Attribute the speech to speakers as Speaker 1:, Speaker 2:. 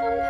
Speaker 1: come